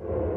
you